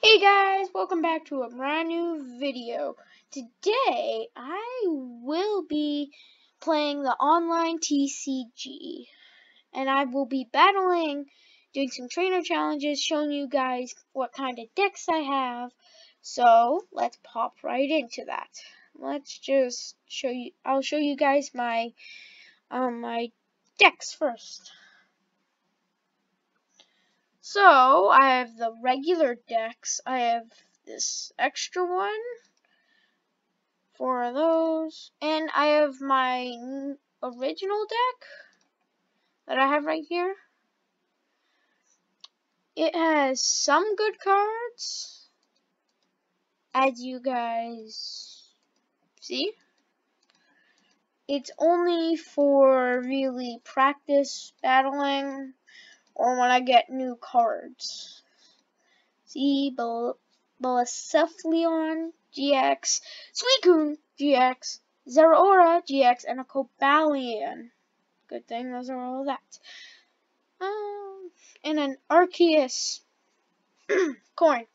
Hey guys, welcome back to a brand new video. Today I will be playing the online TCG and I will be battling, doing some trainer challenges, showing you guys what kind of decks I have. So let's pop right into that. Let's just show you, I'll show you guys my, um, my decks first. So, I have the regular decks. I have this extra one. Four of those. And I have my original deck that I have right here. It has some good cards. As you guys see. It's only for really practice battling or when I get new cards. See, Blacephalon GX, Suicune GX, Zeraora GX, and a Cobalion. Good thing those are all that. Um, and an Arceus coin.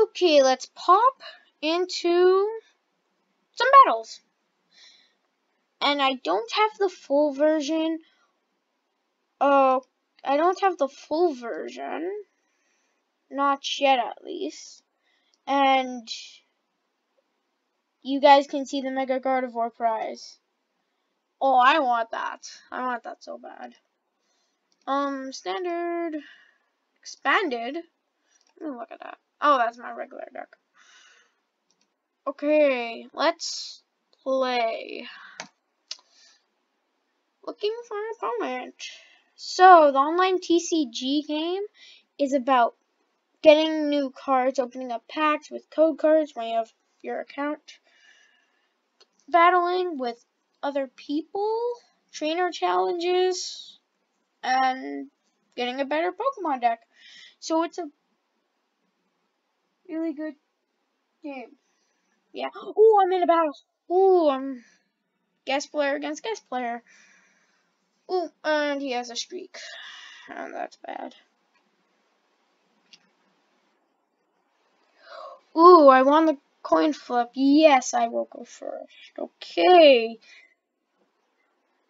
Okay, let's pop into some battles. And I don't have the full version uh, I don't have the full version. Not yet, at least. And you guys can see the Mega Gardevoir prize. Oh, I want that. I want that so bad. Um, standard, expanded. Let me look at that. Oh, that's my regular deck. Okay, let's play. Looking for an opponent. So, the online TCG game is about getting new cards, opening up packs with code cards when you have your account, battling with other people, trainer challenges, and getting a better Pokemon deck. So it's a really good game. Yeah. Oh, I'm in a battle. Oh, I'm guest player against guest player. Ooh, and he has a streak. And that's bad. Ooh, I won the coin flip. Yes, I will go first. Okay.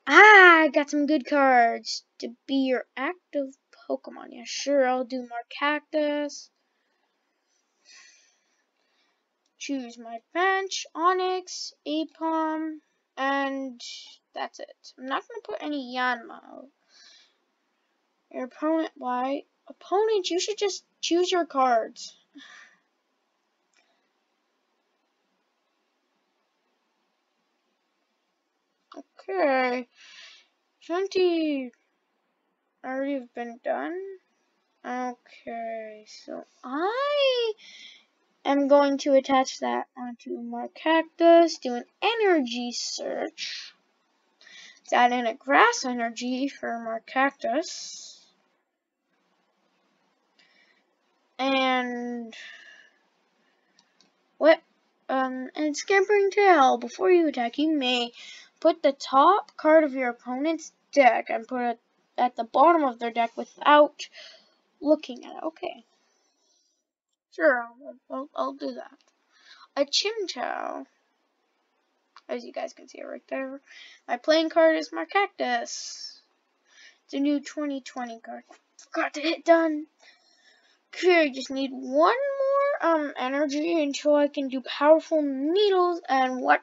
Ah, I got some good cards. To be your active Pokemon. Yeah, sure, I'll do Maractus. Choose my bench, Onix, Aipom, and that's it. I'm not going to put any Yanma. Your opponent, why? Opponent, you should just choose your cards. Okay. 20 already have been done. Okay, so I am going to attach that onto my cactus, do an energy search. Add in a grass energy for our cactus. And what um and scampering tail. Before you attack, you may put the top card of your opponent's deck and put it at the bottom of their deck without looking at it. Okay. Sure, I'll, I'll, I'll do that. A Chimchar as you guys can see right there. My playing card is my cactus. It's a new 2020 card. Forgot to hit done. Okay, just need one more um energy until I can do powerful needles and what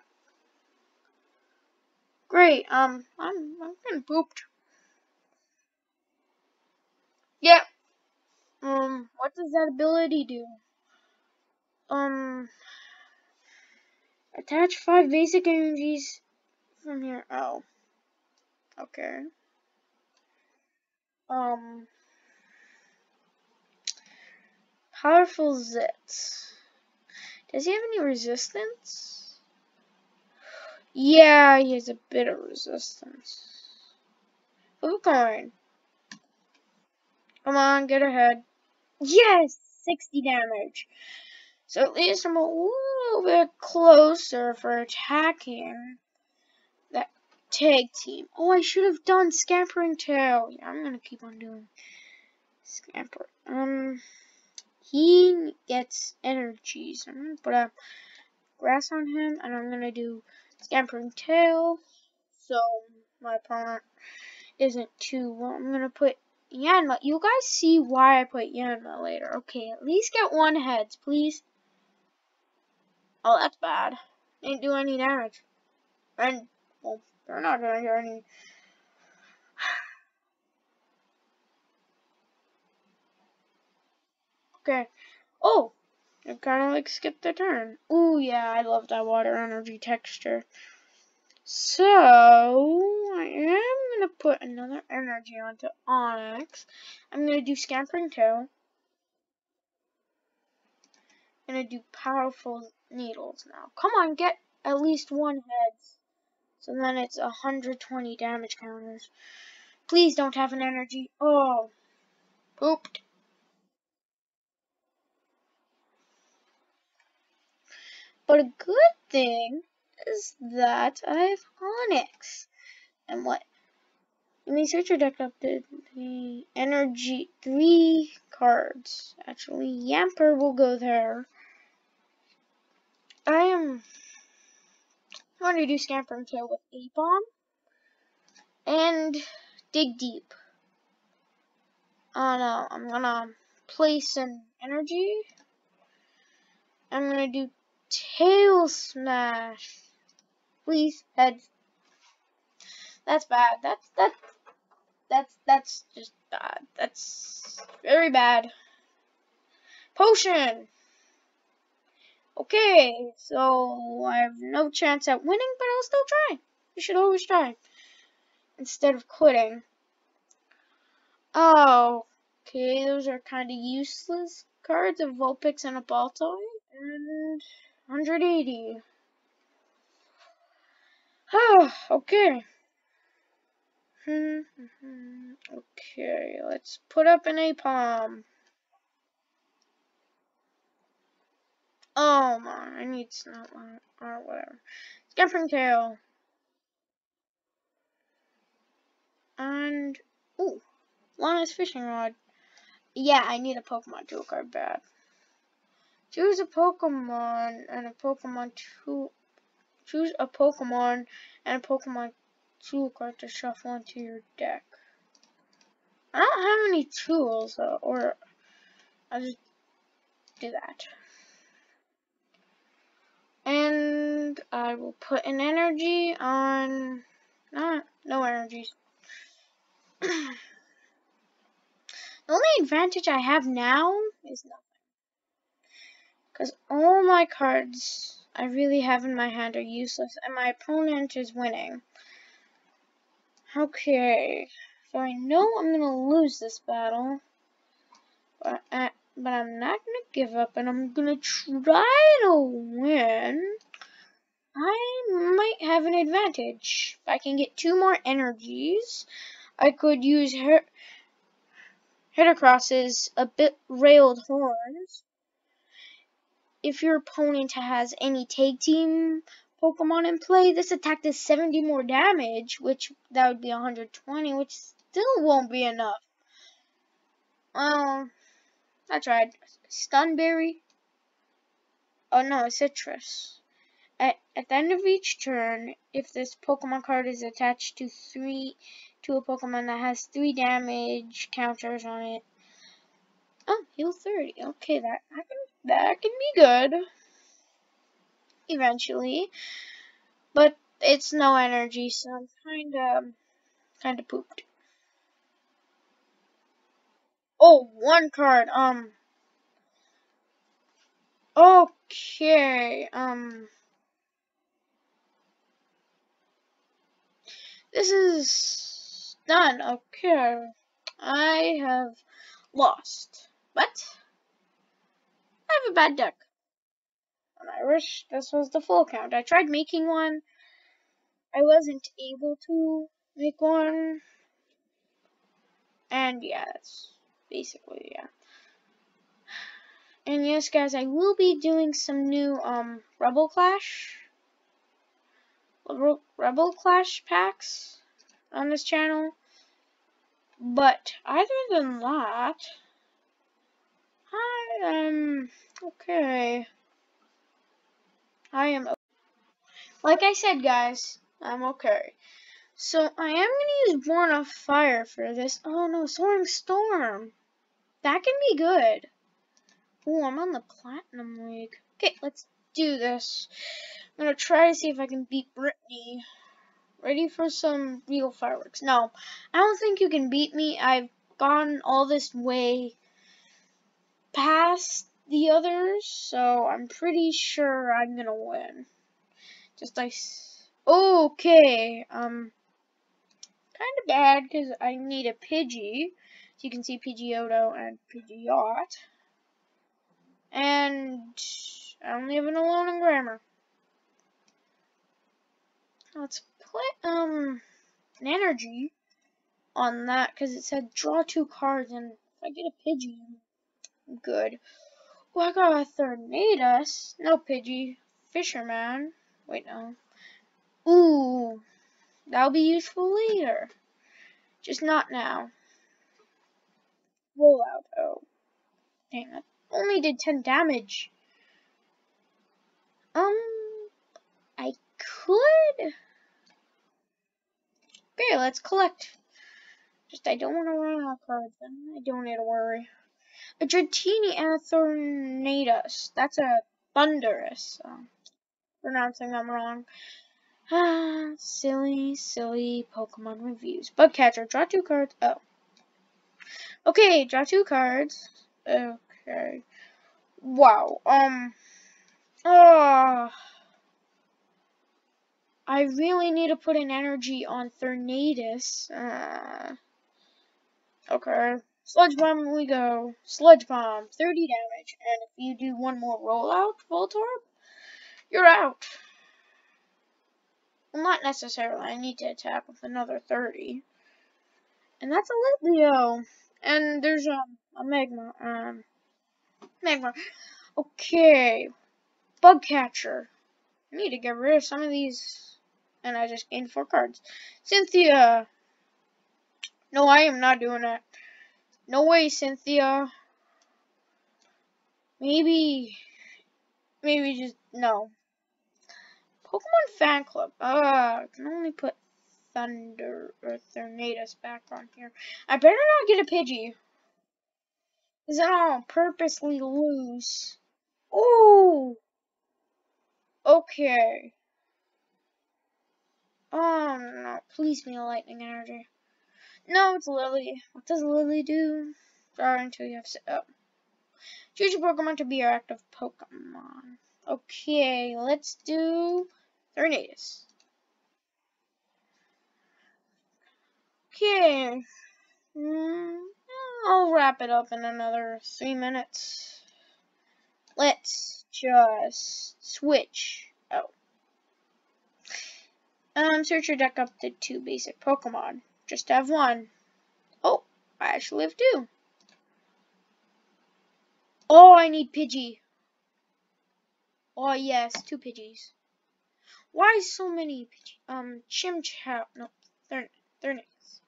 Great, um I'm I'm getting pooped. Yeah. Um what does that ability do? Um Attach five basic energies from here. Oh. Okay. Um. Powerful Zits. Does he have any resistance? Yeah, he has a bit of resistance. Coin. Come on, get ahead. Yes! 60 damage. So at least I'm a little bit closer for attacking that tag team. Oh, I should have done Scampering Tail. Yeah, I'm gonna keep on doing Scamper. Um, he gets energy. So I'm gonna put a grass on him, and I'm gonna do scampering tail. So my opponent isn't too well. I'm gonna put Yanma. You guys see why I put Yanma later. Okay, at least get one heads, please. Oh, that's bad. Didn't do any damage. And, well, they're not gonna do any. okay. Oh! It kind of like skipped the turn. Oh yeah, I love that water energy texture. So, I am going to put another energy onto Onix. I'm going to do Scampering Tail. I'm going to do Powerful Needles now. Come on, get at least one heads. So then it's 120 damage counters. Please don't have an energy. Oh, pooped. But a good thing is that I have Onix. And what? Let me search your deck up the, the energy three cards. Actually, Yamper will go there. I am going to do Scamper and Tail with Aipom and Dig Deep. Uh, no, I'm gonna place an energy. I'm gonna do Tail Smash. Please, heads. That's bad. That's that's that's that's just bad. That's very bad. Potion. Okay, so I have no chance at winning, but I'll still try. You should always try. Instead of quitting. Oh, okay, those are kind of useless cards, a Vulpix and a Baltoy. And 180. Oh, okay. Hmm, hmm, hmm. okay, let's put up an Aipom. Oh my, I need snot or oh, whatever. Scampering tail. And, ooh, Lana's fishing rod. Yeah, I need a Pokemon dual card bad. Choose a Pokemon and a Pokemon tool. Choose a Pokemon and a Pokemon tool card to shuffle into your deck. I don't have any tools, though, or I'll just do that. And I will put an energy on, not, no energies. the only advantage I have now is nothing. Because all my cards I really have in my hand are useless and my opponent is winning. Okay, so I know I'm going to lose this battle. But, but I'm not to give up and I'm to try to win. I might have an advantage. I can get two more energies, I could use her Heracross's a bit railed horns if your opponent has any tag team Pokemon in play, this attack does 70 more damage, which that would be 120, which still won't be enough. Um, I tried. Stunberry. Oh no, Sitrus. At, at the end of each turn, if this Pokemon card is attached to three to a Pokemon that has three damage counters on it. Oh, heal 30. Okay, that I can that can be good eventually, but it's no energy, so I'm kind of kind of pooped. Oh, one card. Um. Okay. Um. This is done. Okay. I have lost. But I have a bad deck. And I wish this was the full count. I tried making one. I wasn't able to make one. And yeah, that's basically, yeah. And yes, guys, I will be doing some new um Rebel Clash, Rebel Clash packs on this channel. But other than that, I am okay. I am, like I said, guys, I'm okay. So I am going to use Born of Fire for this. Oh no, Soaring Storm. That can be good. Oh, I'm on the Platinum League. Okay, let's do this. I'm going to try to see if I can beat Brittany. Ready for some real fireworks. No, I don't think you can beat me. I've gone all this way past the others, so I'm pretty sure I'm going to win. Just like... Okay, um kind of bad because I need a Pidgey. So you can see Pidgeotto and Pidgeot. And I only have an Alolan Grimer. Let's put um an energy on that because it said draw two cards and if I get a Pidgey, I'm good. Oh, I got a Tornadus. No Pidgey. Fisherman. Wait, no. Ooh, That'll be useful later. Just not now. Rollout. Oh. Dang, that only did 10 damage. Um, I could. Okay, let's collect. Just, I don't want to run out of cards, then I don't need to worry. A Dratini and a. That's a Thundurus. Um, pronouncing them wrong. Ah, silly, silly Pokemon reviews. Bug catcher, draw two cards. Oh. Okay, draw two cards. Okay. Wow. Um. Oh. I really need to put an energy on Tornadus. Uh, okay. Sludge Bomb we go. Sludge Bomb, 30 damage. And if you do one more rollout, Voltorb, you're out. Well, not necessarily. I need to attack with another 30. And that's a Litleo. And there's um, a Magma. Um, Magma. Okay. Bug Catcher. I need to get rid of some of these. And I just gained four cards. Cynthia. No, I am not doing that. No way, Cynthia. Maybe. Maybe just. No. Pokemon Fan Club. Uh, I can only put Thunder or Tornadus back on here. I better not get a Pidgey. Because I'll purposely lose. Oh! Okay. Oh no, please be a lightning energy. No, it's Lily. What does Lily do? Draw until you have set up. Choose your Pokemon to be your active Pokemon. Okay, let's do Tornadus. Okay. Mm, I'll wrap it up in another three minutes. Let's just switch. Oh. Um, search your deck up to two basic Pokemon. Just have one. Oh, I actually have two. Oh, I need Pidgey. Oh, yes, two Pidgeys. Why so many um Chimchar? No, they're nice.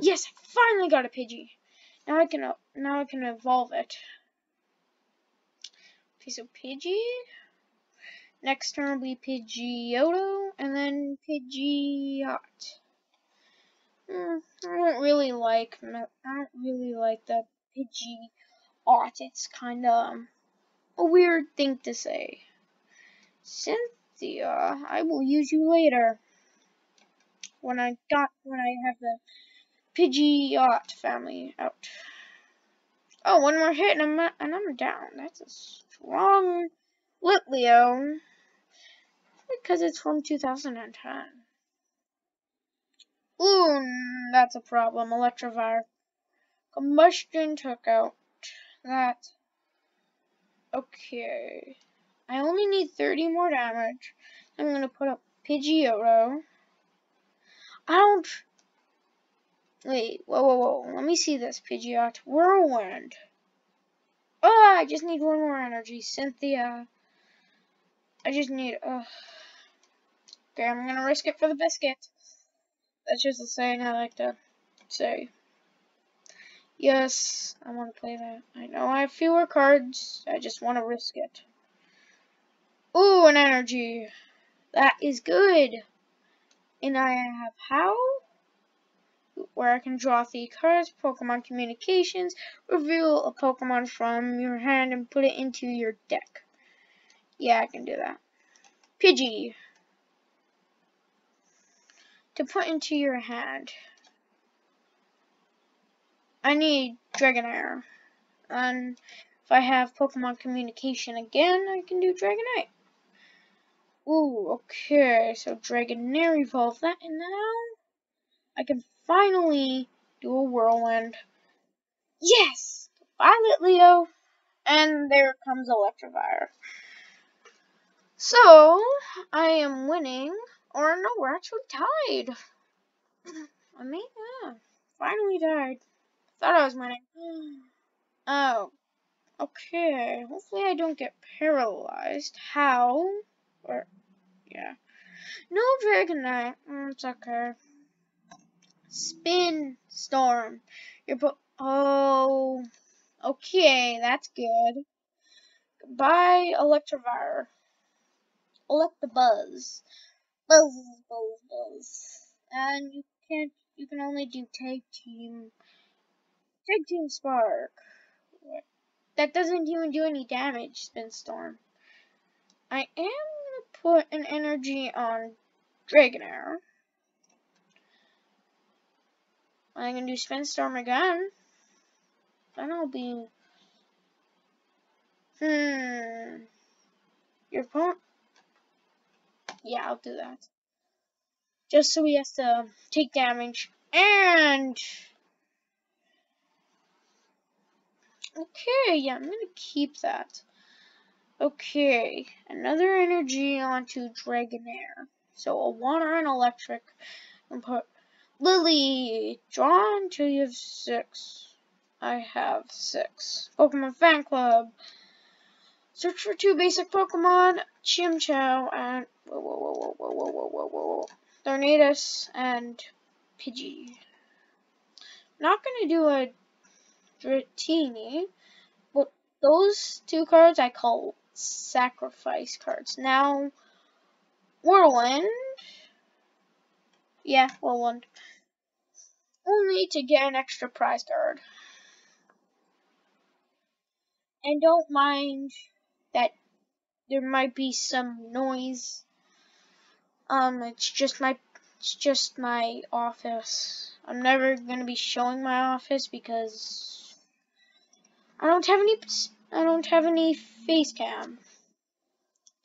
Yes, I finally got a Pidgey. Now I can now I can evolve it. Okay, so Pidgey. Next turn will be Pidgeotto, and then Pidgeot. Mm, I don't really like I don't really like the Pidgeot. It's kind of a weird thing to say. Since the uh, I will use you later. When I got when I have the Pidgeot family out. Oh, one more hit and I'm and I'm down. That's a strong Litleo. Because it's from 2010. Ooh, that's a problem. Electivire. Combustion took out that. Okay. I only need 30 more damage. I'm going to put up Pidgeotto. I don't... Wait, whoa, whoa, whoa. Let me see this, Pidgeot. Whirlwind. Oh, I just need one more energy. Cynthia. I just need... Okay, I'm going to risk it for the biscuit. That's just a saying I like to say. Yes, I want to play that. I know I have fewer cards. I just want to risk it. Ooh, an energy. That is good. And I have how? Where I can draw three cards, Pokemon Communications, reveal a Pokemon from your hand and put it into your deck. Yeah, I can do that. Pidgey. To put into your hand. I need Dragonair. And if I have Pokemon Communication again, I can do Dragonite. Ooh, okay, so Dragonair evolve that, and now I can finally do a Whirlwind. Yes! Violet Leo, and there comes Electivire. So, I am winning, or no, we're actually tied. I mean, yeah, finally died. Thought I was winning. Oh, okay. Hopefully I don't get paralyzed. How? Or, yeah. No Dragonite. Mm, it's okay. Spin Storm. You're Oh. Okay, that's good. Goodbye, Electivire. Electabuzz. Buzz, buzz, buzz. Buzz. And you can't, you can only do tag team Big Team Spark. That doesn't even do any damage, Spin Storm. I am put an energy on Dragonair. I'm to do Spin Storm again. Then I'll be... Hmm... Your opponent... Yeah, I'll do that. Just so he has to take damage. And... Okay, yeah, I'm gonna keep that. Okay, another energy onto Dragonair. So a water and electric. And put Lily, draw until you have six. I have six. Pokemon Fan Club. Search for two basic Pokemon, Chimchar and whoa whoa whoa whoa whoa whoa whoa whoa Tornadus and Pidgey. Not gonna do a Dratini. But those two cards I call sacrifice cards. Now, Whirlwind. Yeah, Whirlwind. Only to get an extra prize card. And don't mind that there might be some noise. Um, it's just my it's just my office. I'm never gonna be showing my office because I don't have any. I don't have any face cam.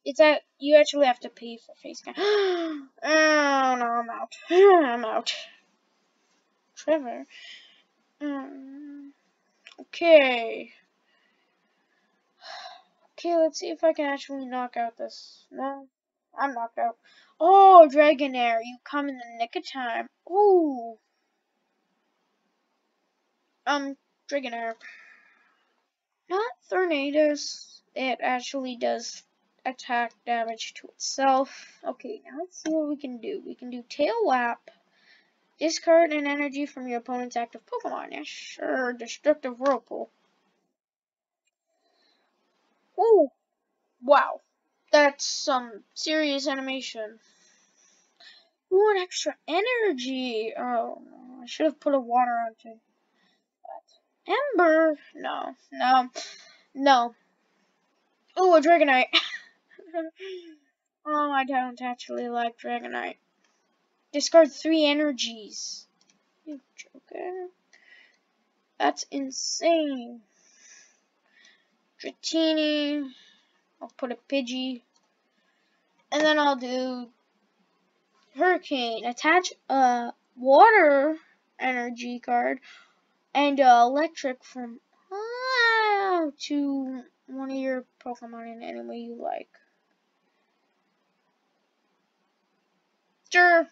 It's that you actually have to pay for face cam. oh no, I'm out. I'm out. Trevor. Um, okay. Okay, let's see if I can actually knock out this. No, I'm knocked out. Oh, Dragonair, you come in the nick of time. Ooh. Um, Dragonair. Not Tornadus. It actually does attack damage to itself. Okay, now let's see what we can do. We can do Tail Whap. Discard an energy from your opponent's active Pokemon. Yeah, sure. Destructive Whirlpool. Oh, wow. That's some serious animation. Ooh, an extra energy. Oh, no. I should have put a water on onto Ember? No, no, no. Oh, a Dragonite. oh, I don't actually like Dragonite. Discard three energies. You joker. That's insane. Dratini. I'll put a Pidgey. And then I'll do Hurricane. Attach a water energy card and uh, electric from uh, to one of your Pokemon in any way you like. Sure.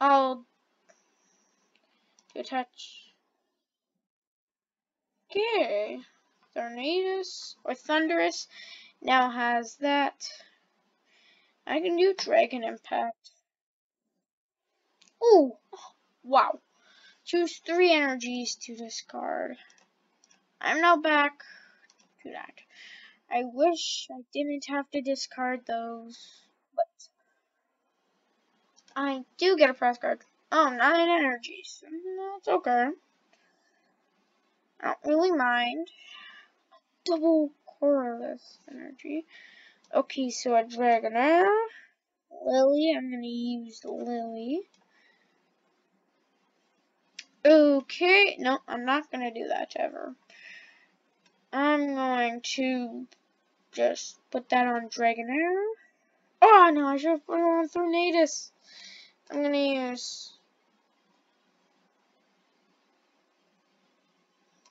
I'll attach. Okay. Tornadus or Thundurus now has that. I can do Dragon Impact. Ooh, wow. Choose three energies to discard. I'm now back to that. I wish I didn't have to discard those, but I do get a press card. Oh, nine energies. That's okay. I don't really mind. Double colorless energy. Okay, so a Dragonair. Lily, I'm gonna use Lily. Okay, no, I'm not gonna do that ever. I'm going to just put that on Dragonair. Oh no, I should have put it on Tornadus. I'm gonna use.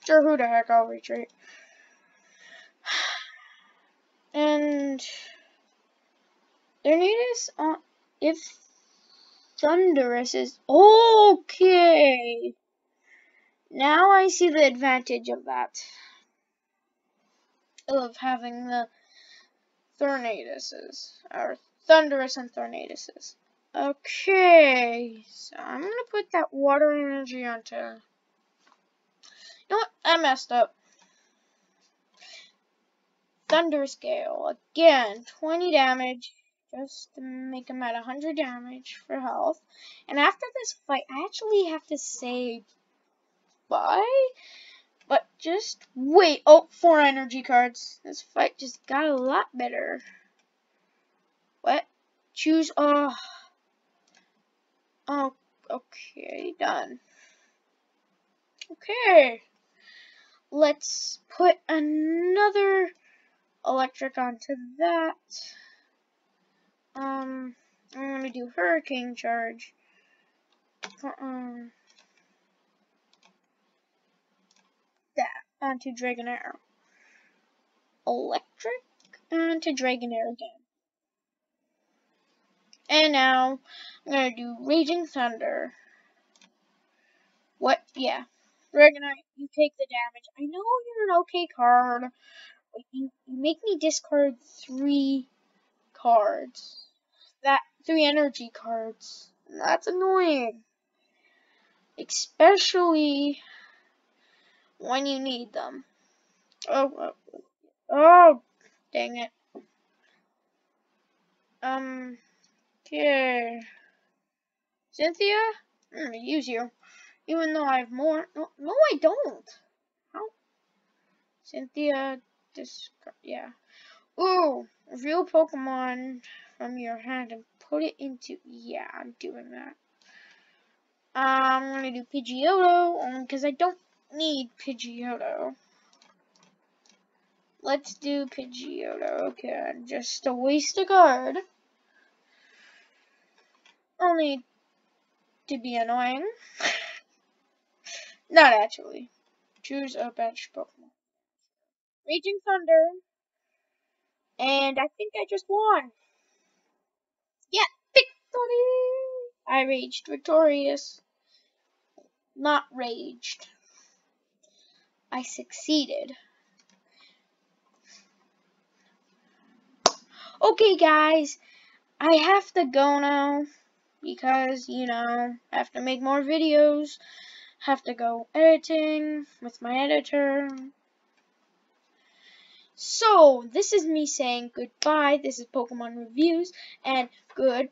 Sure, who the heck, I'll retreat. And Tornadus on uh, if Thundurus is okay. Now I see the advantage of that. Of having the Tornaduses. Or Thundurus and Tornaduses. Okay, so I'm gonna put that water energy onto. You know what? I messed up. Thunder Scale. Again, 20 damage. Just to make him at 100 damage for health. And after this fight, I actually have to say bye. But just wait. Oh, four energy cards. This fight just got a lot better. What? Choose. Oh. Oh, okay, done. Okay. Let's put another electric onto that. Um, I'm gonna do hurricane charge. Um, that onto Dragonair. Electric onto Dragonair again. And now I'm gonna do Raging Thunder. What? Yeah. Dragonite, you take the damage. I know you're an okay card, but you, you make me discard three cards. That three energy cards. That's annoying. Especially when you need them. Oh, oh, oh dang it. Um, Okay. Cynthia? I'm gonna use you. Even though I have more. No, no I don't. How? Cynthia, this, yeah. Ooh, reveal Pokemon from your hand and put it into, yeah, I'm doing that. I'm gonna do Pidgeotto, because um, I don't need Pidgeotto. Let's do Pidgeotto, okay, just a waste of card. Only to be annoying. Not actually. Choose a bench Pokemon. Raging Thunder. And I think I just won. Yeah, victory! I raged victorious. Not raged. I succeeded. Okay, guys. I have to go now because, you know, I have to make more videos, have to go editing with my editor. So, this is me saying goodbye. This is Pokemon Reviews, and goodbye!